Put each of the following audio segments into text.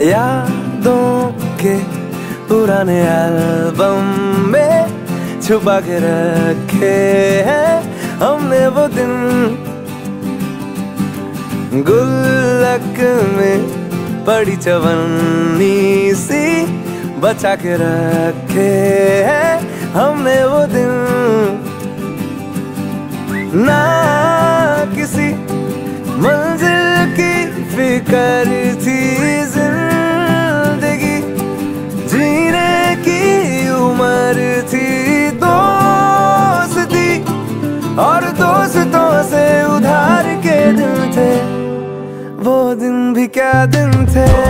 यादों के पुराने एल्बम में छुपा के रखे हैं हमने वो दिन। गुल्लक में पड़ी चवन्नी सी बचा के रखे हैं हमने वो दिन। ना किसी मंजिल की फ़िक्र क्या दिन थे।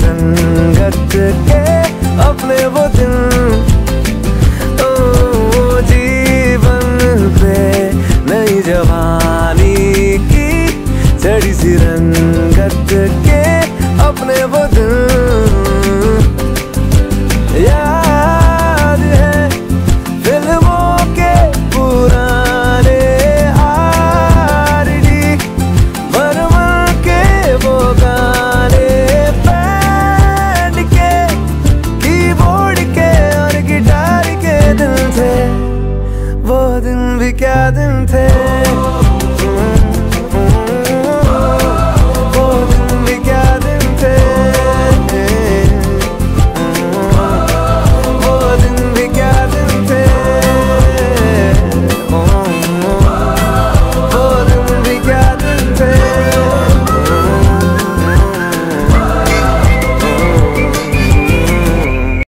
दिन अपने वो दिन।